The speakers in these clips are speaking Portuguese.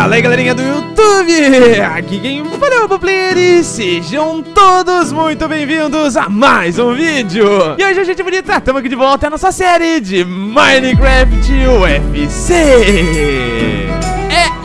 Fala aí galerinha do YouTube, aqui quem fala é o Player e sejam todos muito bem-vindos a mais um vídeo! E hoje gente bonita, estamos aqui de volta à nossa série de Minecraft UFC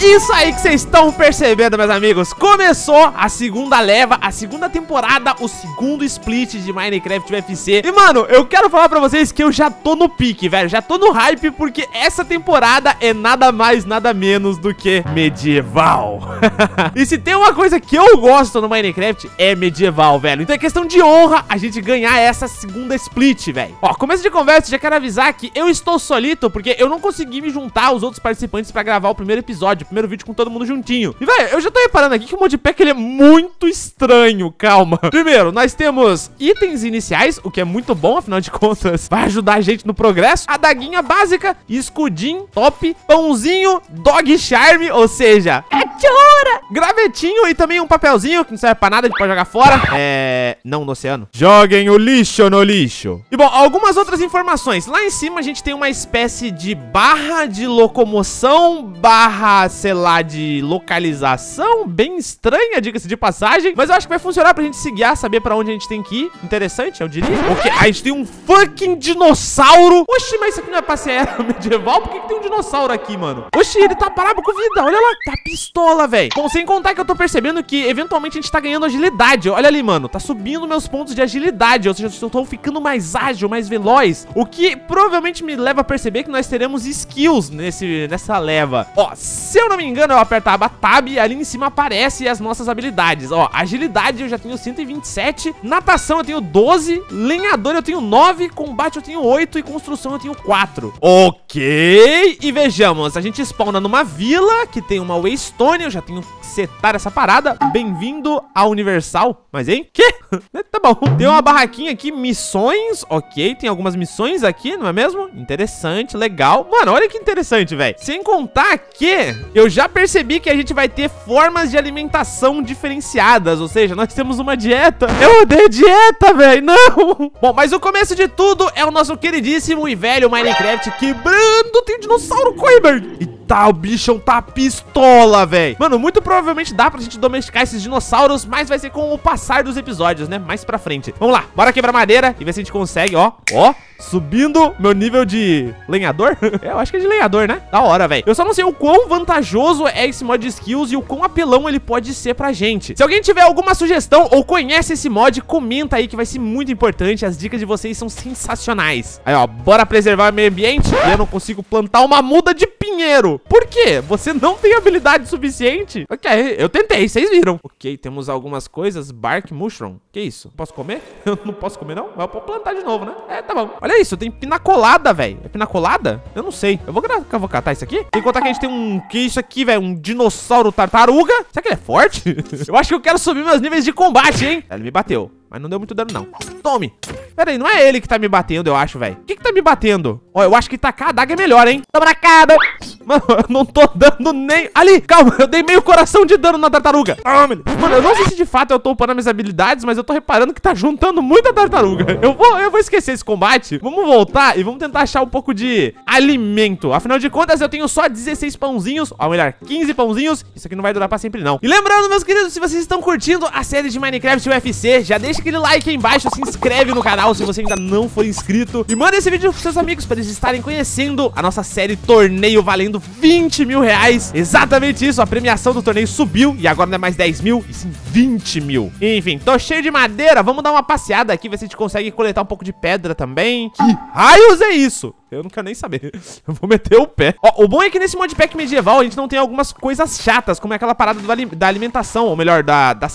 isso aí que vocês estão percebendo, meus amigos. Começou a segunda leva, a segunda temporada, o segundo split de Minecraft UFC E, mano, eu quero falar pra vocês que eu já tô no pique, velho. Já tô no hype porque essa temporada é nada mais, nada menos do que medieval. E se tem uma coisa que eu gosto no Minecraft, é medieval, velho. Então é questão de honra a gente ganhar essa segunda split, velho. Ó, começo de conversa, já quero avisar que eu estou solito porque eu não consegui me juntar aos outros participantes pra gravar o primeiro episódio primeiro vídeo com todo mundo juntinho. E, velho, eu já tô reparando aqui que o modpack, ele é muito estranho, calma. Primeiro, nós temos itens iniciais, o que é muito bom, afinal de contas, vai ajudar a gente no progresso. A daguinha básica, escudim, top, pãozinho, dog charme, ou seja, é chora. Gravetinho e também um papelzinho que não serve pra nada, a gente pode jogar fora. É... não no oceano. Joguem o lixo no lixo. E, bom, algumas outras informações. Lá em cima a gente tem uma espécie de barra de locomoção, barra sei lá, de localização bem estranha, diga-se de passagem. Mas eu acho que vai funcionar pra gente se guiar, saber pra onde a gente tem que ir. Interessante, eu diria. Ok, a gente tem um fucking dinossauro. Oxi, mas isso aqui não é passeio medieval? Por que, que tem um dinossauro aqui, mano? Oxi, ele tá parado com vida, olha lá. Tá pistola, velho. Bom, sem contar que eu tô percebendo que, eventualmente, a gente tá ganhando agilidade. Olha ali, mano. Tá subindo meus pontos de agilidade. Ou seja, eu tô ficando mais ágil, mais veloz. O que provavelmente me leva a perceber que nós teremos skills nesse, nessa leva. Ó, se eu não não me engano, eu aperto a aba Tab e ali em cima aparece as nossas habilidades. Ó, agilidade eu já tenho 127, natação eu tenho 12, lenhador eu tenho 9, combate eu tenho 8 e construção eu tenho 4. Ok, e vejamos, a gente spawna numa vila que tem uma waystone, eu já tenho que setar essa parada. Bem-vindo a Universal. Mas, hein? Que? tá bom. Tem uma barraquinha aqui, missões, ok, tem algumas missões aqui, não é mesmo? Interessante, legal. Mano, olha que interessante, velho. Sem contar que eu já percebi que a gente vai ter formas de alimentação diferenciadas, ou seja, nós temos uma dieta. Eu odeio dieta, velho, não! Bom, mas o começo de tudo é o nosso queridíssimo e velho Minecraft quebrando, tem um dinossauro, corre, E tá, o bichão tá pistola, velho. Mano, muito provavelmente dá pra gente domesticar esses dinossauros, mas vai ser com o passar dos episódios, né? Mais pra frente. Vamos lá, bora quebrar madeira e ver se a gente consegue, ó. Ó, subindo meu nível de lenhador. é, eu acho que é de lenhador, né? Da hora, velho. Eu só não sei o quão vantajoso é esse mod de skills e o quão apelão ele pode ser pra gente. Se alguém tiver alguma sugestão ou conhece esse mod, comenta aí que vai ser muito importante. As dicas de vocês são sensacionais. Aí, ó, bora preservar o meio ambiente. E eu não consigo plantar uma muda de pinheiro. Por quê? Você não tem habilidade suficiente? Ok, eu tentei, vocês viram. Ok, temos algumas coisas. Bark Mushroom. Que isso? Posso comer? Eu não posso comer, não? Mas eu posso plantar de novo, né? É, tá bom. Olha isso, tem pinacolada, velho. É pinacolada? Eu não sei. Eu vou, eu vou catar isso aqui. Tem que contar que a gente tem um... Que isso aqui, velho? Um dinossauro tartaruga. Será que ele é forte? eu acho que eu quero subir meus níveis de combate, hein? Ele me bateu. Mas não deu muito dano, não. Tome. Pera aí, não é ele que tá me batendo, eu acho, velho. O que que tá me batendo? Ó, eu acho que tacar a daga é melhor, hein? Toma na cara. Mano, eu não tô dando nem... Ali, calma, eu dei meio coração de dano na tartaruga. Tome. Mano, eu não sei se de fato eu tô upando minhas habilidades, mas eu tô reparando que tá juntando muita tartaruga. Eu vou, eu vou esquecer esse combate. Vamos voltar e vamos tentar achar um pouco de alimento. Afinal de contas, eu tenho só 16 pãozinhos. Ó, melhor, 15 pãozinhos. Isso aqui não vai durar pra sempre, não. E lembrando, meus queridos, se vocês estão curtindo a série de Minecraft UFC, já deixa aquele like aí embaixo, se inscreve no canal se você ainda não for inscrito. E manda esse vídeo pros seus amigos para eles estarem conhecendo a nossa série Torneio valendo 20 mil reais. Exatamente isso, a premiação do torneio subiu e agora não é mais 10 mil, e sim 20 mil. Enfim, tô cheio de madeira, vamos dar uma passeada aqui, ver se a gente consegue coletar um pouco de pedra também. Que raios é isso? Eu não quero nem saber. Eu vou meter o pé. Ó, o bom é que nesse modpack medieval a gente não tem algumas coisas chatas, como é aquela parada da alimentação, ou melhor, da... da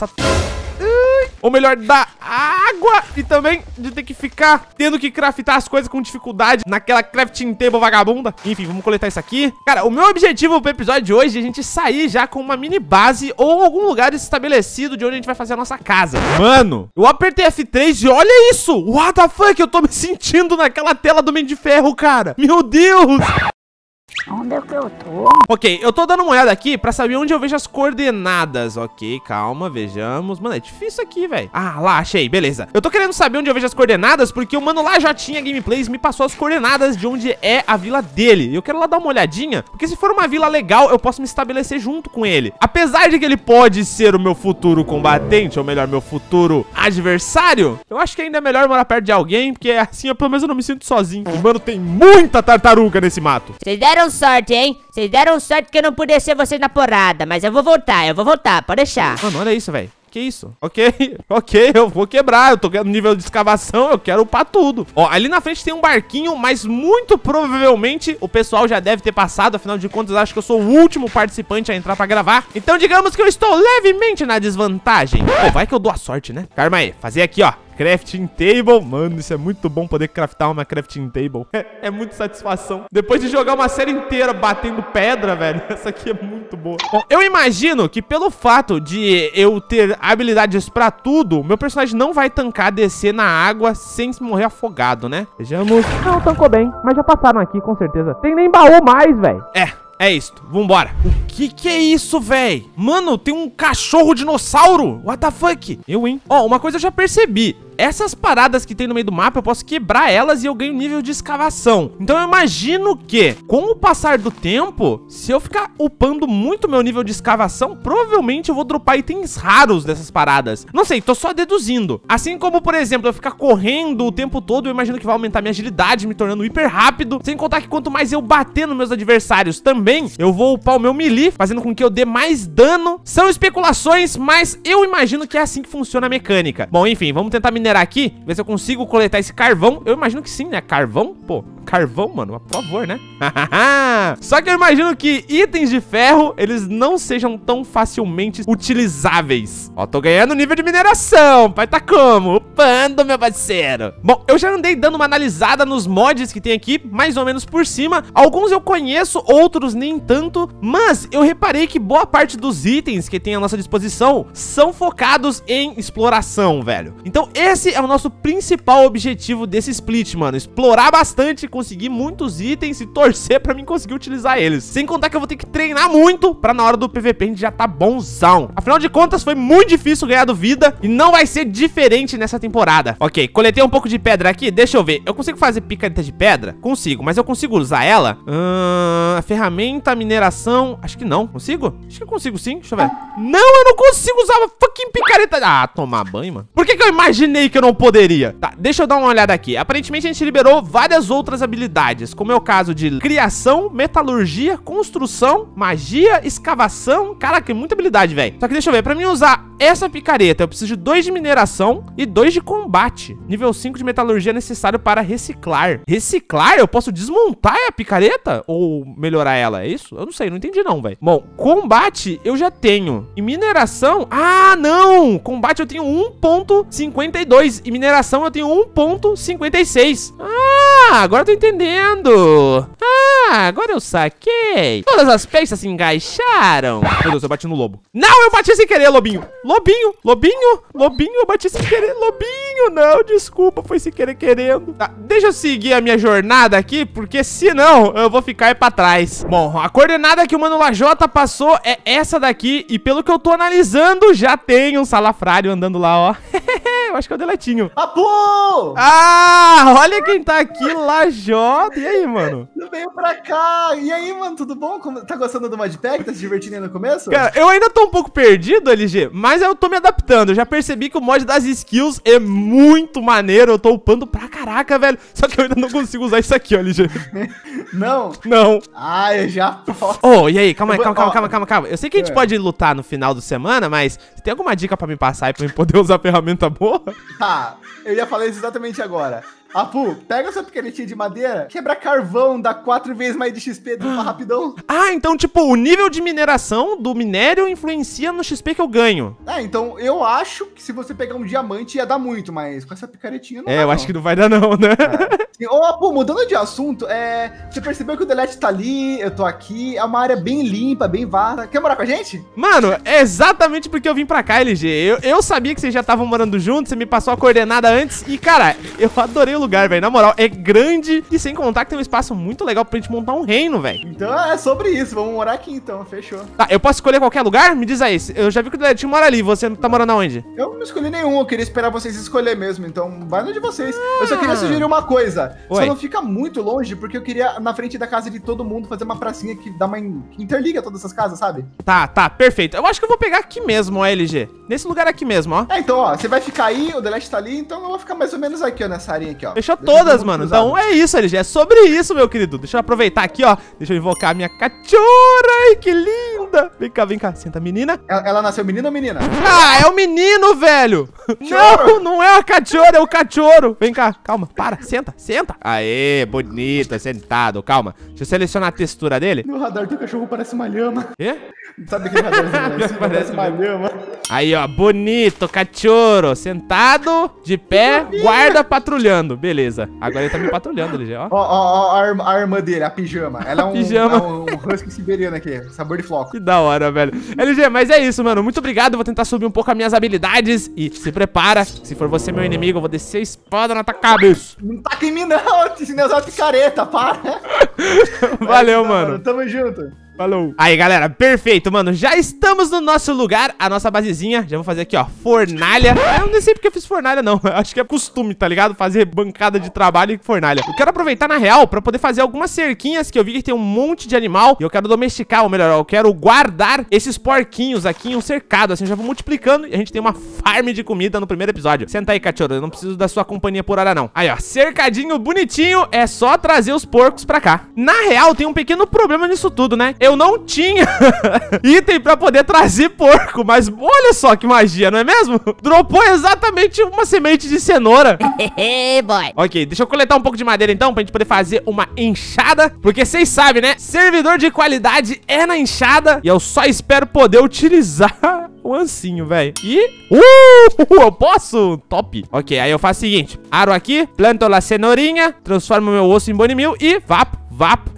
ou melhor, da água e também de ter que ficar tendo que craftar as coisas com dificuldade naquela crafting table vagabunda. Enfim, vamos coletar isso aqui. Cara, o meu objetivo pro episódio de hoje é a gente sair já com uma mini base ou algum lugar estabelecido de onde a gente vai fazer a nossa casa. Mano, eu apertei F3 e olha isso! What the fuck? Eu tô me sentindo naquela tela do Mente de Ferro, cara. Meu Deus! Onde é que eu tô? Ok, eu tô dando uma olhada aqui pra saber onde eu vejo as coordenadas. Ok, calma, vejamos. Mano, é difícil aqui, velho. Ah, lá, achei, beleza. Eu tô querendo saber onde eu vejo as coordenadas porque o mano lá já tinha gameplays me passou as coordenadas de onde é a vila dele. Eu quero lá dar uma olhadinha, porque se for uma vila legal, eu posso me estabelecer junto com ele. Apesar de que ele pode ser o meu futuro combatente, ou melhor, meu futuro adversário, eu acho que ainda é melhor morar perto de alguém, porque assim eu pelo menos eu não me sinto sozinho. E, mano, tem muita tartaruga nesse mato. Vocês deram sorte, hein? Vocês deram sorte que eu não pude ser vocês na porrada. Mas eu vou voltar, eu vou voltar, pode deixar. Mano, olha isso, velho. Que isso? Ok, ok, eu vou quebrar. Eu tô no nível de escavação, eu quero upar tudo. Ó, ali na frente tem um barquinho, mas muito provavelmente o pessoal já deve ter passado. Afinal de contas, acho que eu sou o último participante a entrar pra gravar. Então, digamos que eu estou levemente na desvantagem. Pô, vai que eu dou a sorte, né? Calma aí, fazer aqui, ó. Crafting table. Mano, isso é muito bom poder craftar uma crafting table. É, é muito satisfação. Depois de jogar uma série inteira batendo pedra, velho, essa aqui é muito boa. Bom, eu imagino que pelo fato de eu ter habilidades pra tudo, meu personagem não vai tancar descer na água sem se morrer afogado, né? Vejamos. Não, tancou bem, mas já passaram aqui, com certeza. Tem nem baú mais, velho. É, é isso, vambora. O que que é isso, véi? Mano, tem um cachorro dinossauro. What the fuck? Eu, hein? Ó, uma coisa eu já percebi essas paradas que tem no meio do mapa, eu posso quebrar elas e eu ganho nível de escavação. Então eu imagino que, com o passar do tempo, se eu ficar upando muito meu nível de escavação, provavelmente eu vou dropar itens raros dessas paradas. Não sei, tô só deduzindo. Assim como, por exemplo, eu ficar correndo o tempo todo, eu imagino que vai aumentar minha agilidade, me tornando hiper rápido. Sem contar que quanto mais eu bater nos meus adversários também, eu vou upar o meu melee, fazendo com que eu dê mais dano. São especulações, mas eu imagino que é assim que funciona a mecânica. Bom, enfim, vamos tentar minerar minerar aqui, ver se eu consigo coletar esse carvão. Eu imagino que sim, né? Carvão? Pô, carvão, mano, por favor, né? Só que eu imagino que itens de ferro, eles não sejam tão facilmente utilizáveis. Ó, tô ganhando nível de mineração. Vai tá como? Upando, meu parceiro. Bom, eu já andei dando uma analisada nos mods que tem aqui, mais ou menos por cima. Alguns eu conheço, outros nem tanto. Mas eu reparei que boa parte dos itens que tem à nossa disposição são focados em exploração, velho. Então esse é o nosso principal objetivo desse split, mano. Explorar bastante, conseguir muitos itens e torcer pra mim conseguir utilizar eles. Sem contar que eu vou ter que treinar muito pra na hora do PVP a gente já tá bonzão. Afinal de contas, foi muito difícil ganhar do vida e não vai ser diferente nessa temporada. Ok, coletei um pouco de pedra aqui, deixa eu ver. Eu consigo fazer picareta de pedra? Consigo, mas eu consigo usar ela? Uh, ferramenta, mineração... Acho que não. Consigo? Acho que eu consigo sim, deixa eu ver. Não, eu não consigo usar uma fucking picareta... Ah, tomar banho, mano. Por que que eu imaginei que eu não poderia? Tá, deixa eu dar uma olhada aqui. Aparentemente a gente liberou várias outras habilidades, como é o caso de criação, metalurgia, construção, magia, escavação. Caraca, muita habilidade, velho. Só que deixa eu ver, pra mim usar essa picareta, eu preciso de dois de mineração e dois de combate. Nível 5 de metalurgia necessário para reciclar. Reciclar? Eu posso desmontar a picareta? Ou melhorar ela? É isso? Eu não sei, não entendi não, velho. Bom, combate eu já tenho. E mineração? Ah, não! Combate eu tenho 1.52 e mineração eu tenho 1.56. Ah, agora eu tô entendendo. Ah, agora eu saquei. Todas as peças se engaixaram. Meu Deus, eu bati no lobo. Não, eu bati sem querer, lobinho. Lobinho, lobinho, lobinho, eu bati sem querer. Lobinho, não, desculpa, foi sem querer querendo. Tá, deixa eu seguir a minha jornada aqui, porque senão eu vou ficar aí pra trás. Bom, a coordenada que o Mano Lajota passou é essa daqui. E pelo que eu tô analisando, já tem um salafrário andando lá, ó. Eu acho que é o deletinho. Apu! Ah, olha quem tá aqui, Lajota. E aí, mano? Eu venho pra cá. E aí, mano, tudo bom? Tá gostando do modpack? Tá se divertindo aí no começo? Cara, eu ainda tô um pouco perdido, LG, mas eu tô me adaptando. Eu já percebi que o mod das skills é muito maneiro. Eu tô upando pra caraca, velho. Só que eu ainda não consigo usar isso aqui, ó, LG. Não? Não. Ah, eu já posso. Oh, e aí? Calma aí, calma, calma, calma, calma, calma. Eu sei que a gente é. pode lutar no final do semana, mas você tem alguma dica pra me passar aí pra eu poder usar a ferramenta boa? Tá, eu ia falar isso exatamente agora. Apu, pega sua picaretinha de madeira, quebra carvão, dá quatro vezes mais de XP, dá rapidão. Ah, então, tipo, o nível de mineração do minério influencia no XP que eu ganho. É, então eu acho que se você pegar um diamante ia dar muito, mas com essa picaretinha não É, dá, eu não. acho que não vai dar não, né? Sim, Ô, Apu, mudando de assunto, é, você percebeu que o Delete tá ali, eu tô aqui, é uma área bem limpa, bem vasta. Quer morar com a gente? Mano, é exatamente porque eu vim pra cá, LG. Eu, eu sabia que vocês já estavam morando juntos, você me passou a coordenada antes. E, cara, eu adorei o lugar, velho. Na moral, é grande e sem contar que tem um espaço muito legal pra gente montar um reino, velho. Então é sobre isso, vamos morar aqui então, fechou. Tá, eu posso escolher qualquer lugar? Me diz aí. Eu já vi que o Deletinho mora ali. Você tá morando aonde? Eu não escolhi nenhum, eu queria esperar vocês escolher mesmo, então vai no de vocês. Eu só queria sugerir uma coisa. Ah. Oi. Só não fica muito longe, porque eu queria, na frente da casa de todo mundo, fazer uma pracinha que dá uma in- que interliga todas essas casas, sabe? Tá, tá, perfeito. Eu acho que eu vou pegar aqui mesmo, ó, LG. Nesse lugar aqui mesmo, ó. É, então, ó, você vai ficar aí, o Delete tá ali, então eu vou ficar mais ou menos aqui, ó, nessa área aqui, ó. Fechou Deixa todas, mano. cruzado. Então é isso, LG. É sobre isso, meu querido. Deixa eu aproveitar aqui, ó. Deixa eu invocar a minha cachorra. Ai, que linda. Vem cá, vem cá. Senta, menina. Ela, ela nasceu menino ou menina? Ah, é o menino, velho. Não, não é a cachorra, é o cachorro. Vem cá, calma. Para, senta, senta. Aê, bonito, sentado. Calma. Deixa eu selecionar a textura dele. No radar do cachorro parece uma lhama. Quê? Sabe em cima? Parece Parece uma lhama. Aí, ó, bonito, cachorro, sentado, de pé, guarda patrulhando. Beleza. Agora ele tá me patrulhando, LG, ó. Ó, ó, ó, a, arma dele, a pijama. Ela é um, Pijama. é um, um husky siberiano aqui, sabor de floco. Que da hora, velho. LG, mas é isso, mano. Muito obrigado. Vou tentar subir um pouco as minhas habilidades. E se prepara. Se for você meu inimigo, eu vou descer a espada na tua cabeça. Não taca em mim não, te ensinei a usar picareta, para. Valeu, Não, mano. Tamo junto. Falou. Aí, galera, perfeito, mano. Já estamos no nosso lugar, a nossa basezinha. Já vou fazer aqui, ó, fornalha. Eu não sei porque eu fiz fornalha, não. Eu Acho que é costume, tá ligado? Fazer bancada de trabalho e fornalha. Eu quero aproveitar, na real, pra poder fazer algumas cerquinhas que eu vi que tem um monte de animal. E eu quero domesticar, ou melhor, eu quero guardar esses porquinhos aqui em um cercado. Assim, eu já vou multiplicando e a gente tem uma farm de comida no primeiro episódio. Senta aí, cachorro. Eu não preciso da sua companhia por hora, não. Aí, ó, cercadinho bonitinho. É só trazer os porcos pra cá. Na real, tem um pequeno problema nisso tudo, né? Eu não tinha item pra poder trazer porco, mas olha só que magia, não é mesmo? Dropou exatamente uma semente de cenoura. Boy. Ok, deixa eu coletar um pouco de madeira então, pra gente poder fazer uma enxada. Porque vocês sabem, né? Servidor de qualidade é na enxada. E eu só espero poder utilizar o ancinho, velho. E... Uh! Eu posso? Top. Ok, aí eu faço o seguinte. Aro aqui, planto a cenourinha, transformo meu osso em bone mil e vapo vapo.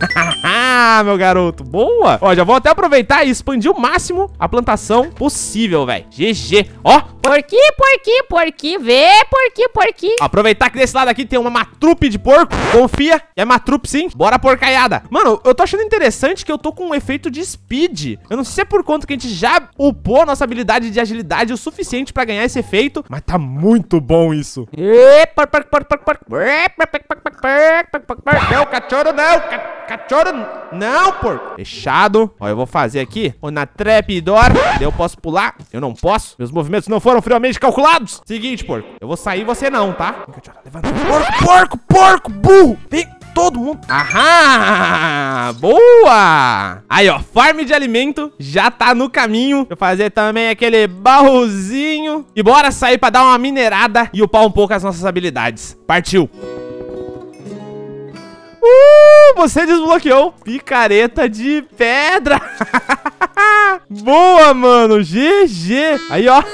meu garoto, boa. Ó, já vou até aproveitar e expandir o máximo a plantação possível, velho. GG. Ó, porqui, porqui, porqui, vê, porqui, porqui. Aproveitar que desse lado aqui tem uma matrupe de porco. Confia, é matrupe sim. Bora porcaiada. Mano, eu tô achando interessante que eu tô com um efeito de speed. Eu não sei se é por conta que a gente já upou a nossa habilidade de agilidade o suficiente pra ganhar esse efeito, mas tá muito bom isso. É o cachorro não, cachorro não, porco. Fechado. Ó, eu vou fazer aqui, ó, na trapdoor. Daí eu posso pular, eu não posso. Meus movimentos não foram friamente calculados. Seguinte, porco, eu vou sair você não, tá? Levanta. Porco, porco, porco, burro. Vem, todo mundo. Aham, boa. Aí, ó, farm de alimento já tá no caminho. Eu fazer também aquele baúzinho. E bora sair pra dar uma minerada e upar um pouco as nossas habilidades. Partiu. Uh, você desbloqueou picareta de pedra. Boa, mano. GG. Aí, ó.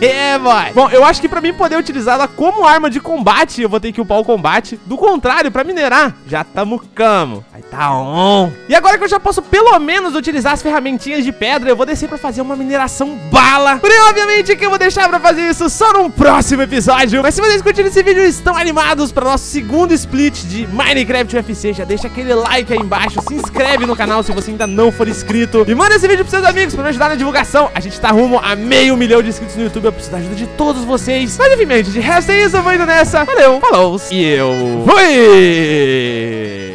É, boy. Bom, eu acho que pra mim poder utilizá-la como arma de combate, eu vou ter que upar o combate. Do contrário, pra minerar, já tamo camo. Aí tá on. E agora que eu já posso pelo menos utilizar as ferramentinhas de pedra, eu vou descer pra fazer uma mineração bala. Porém, obviamente que eu vou deixar pra fazer isso só num próximo episódio. Mas se vocês curtiram esse vídeo e estão animados para nosso segundo split de Minecraft UFC, já deixa aquele like aí embaixo, se inscreve no canal se você ainda não for inscrito e manda esse vídeo pros seus amigos pra me ajudar na divulgação. A gente tá rumo a meio milhão de inscritos no YouTube, eu preciso da ajuda de todos vocês. Mas enfim, gente, de resto é isso, eu vou indo nessa. Valeu, falou e eu fui!